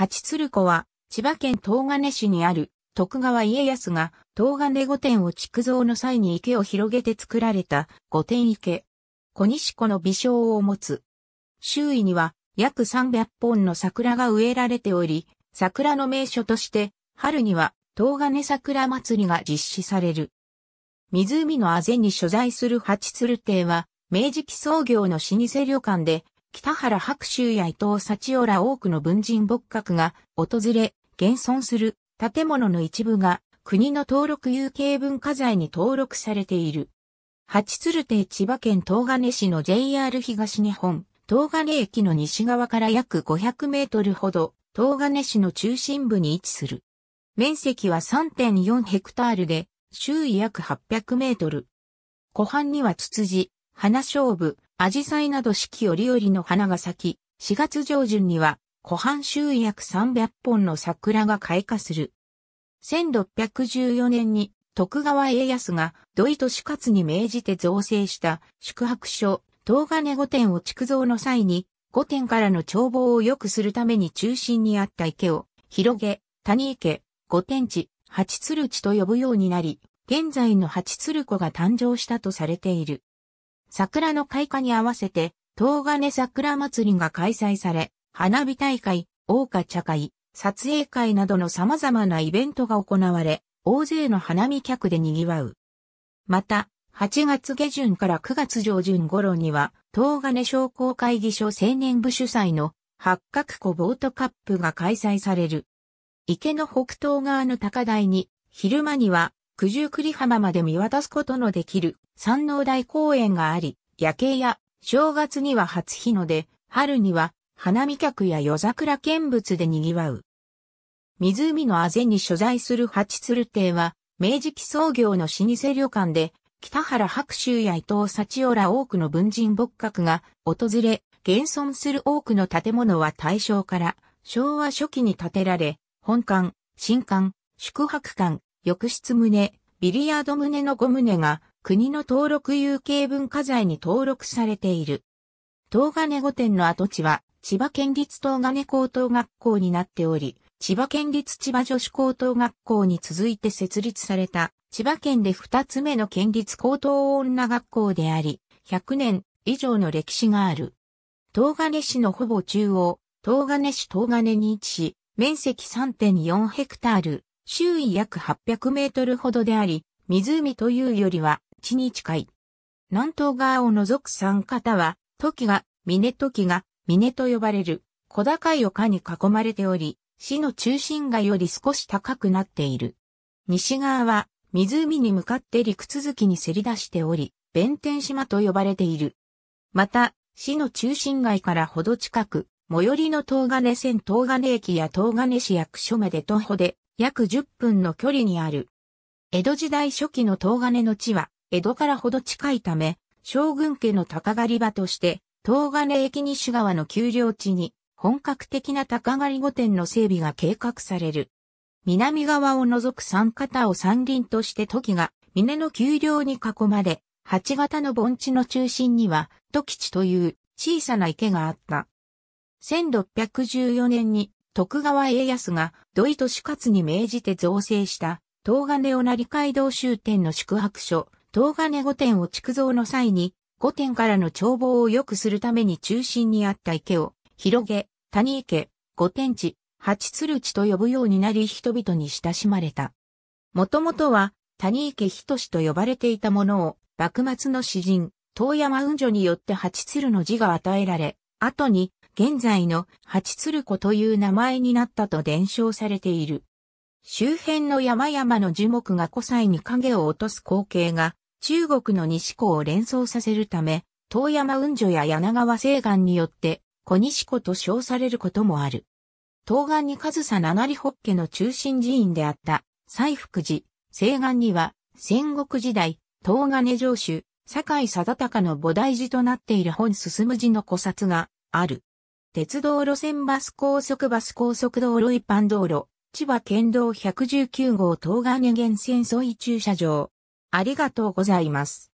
八鶴湖は、千葉県東金市にある、徳川家康が、東金御殿を築造の際に池を広げて作られた、御殿池。小西湖の微笑を持つ。周囲には、約300本の桜が植えられており、桜の名所として、春には、東金桜祭りが実施される。湖のあぜに所在する八鶴亭は、明治期創業の老舗旅館で、北原白秋や伊藤幸男ら多くの文人仏閣が訪れ、現存する建物の一部が国の登録有形文化財に登録されている。八鶴亭千葉県東金市の JR 東日本、東金駅の西側から約500メートルほど、東金市の中心部に位置する。面積は3.4ヘクタールで、周囲約800メートル。湖畔にはツツジ、花勝負、アジサイなど四季折々の花が咲き、4月上旬には湖畔周囲約300本の桜が開花する。1614年に徳川家康が土井利勝に命じて造成した宿泊所、東金御殿を築造の際に、御殿からの眺望を良くするために中心にあった池を広げ、谷池、御殿地、八鶴地と呼ぶようになり、現在の八鶴湖が誕生したとされている。桜の開花に合わせて、東金桜祭りが開催され、花火大会、大花茶会、撮影会などの様々なイベントが行われ、大勢の花見客で賑わう。また、8月下旬から9月上旬頃には、東金商工会議所青年部主催の八角湖ボートカップが開催される。池の北東側の高台に、昼間には九十九里浜まで見渡すことのできる山王台公園があり、夜景や正月には初日の出、春には花見客や夜桜見物で賑わう。湖のあぜに所在する八鶴亭は、明治期創業の老舗旅館で、北原白秋や伊藤幸男ら多くの文人仏閣が訪れ、現存する多くの建物は大正から昭和初期に建てられ、本館、新館、宿泊館、浴室棟、ビリヤード棟の5棟が国の登録有形文化財に登録されている。東金御殿の跡地は千葉県立東金高等学校になっており、千葉県立千葉女子高等学校に続いて設立された千葉県で二つ目の県立高等女学校であり、100年以上の歴史がある。東金市のほぼ中央、東金市東金に位置し、面積3.4ヘクタール、周囲約800メートルほどであり、湖というよりは地に近い。南東側を除く三方は、時が、峰時が、峰と呼ばれる、小高い丘に囲まれており、市の中心街より少し高くなっている。西側は、湖に向かって陸続きにせり出しており、弁天島と呼ばれている。また、市の中心街からほど近く、最寄りの東金線東金駅や東金市役所まで徒歩で約10分の距離にある。江戸時代初期の東金の地は、江戸からほど近いため、将軍家の高狩り場として、東金駅西側の丘陵地に、本格的な高狩り御殿の整備が計画される。南側を除く三方を山林として時が、峰の丘陵に囲まれ、八型の盆地の中心には、時地という小さな池があった。1614年に徳川家康が土井利勝に命じて造成した東金を成街道終点の宿泊所、東金御殿を築造の際に、御殿からの眺望を良くするために中心にあった池を広げ、谷池、御殿地、八鶴地と呼ぶようになり人々に親しまれた。もともとは谷池仁と呼ばれていたものを幕末の詩人、東山雲女によって八鶴の字が与えられ、後に現在の八鶴湖という名前になったと伝承されている。周辺の山々の樹木が湖西に影を落とす光景が中国の西湖を連想させるため、東山雲女や柳川西岸によって小西湖と称されることもある。東岸に上総七里法華の中心寺院であった西福寺、西岸には戦国時代、東金城主、堺貞隆の菩提寺となっている本進寺の古刹がある。鉄道路線バス高速バス高速道路一般道路、千葉県道119号東金源線沿い駐車場。ありがとうございます。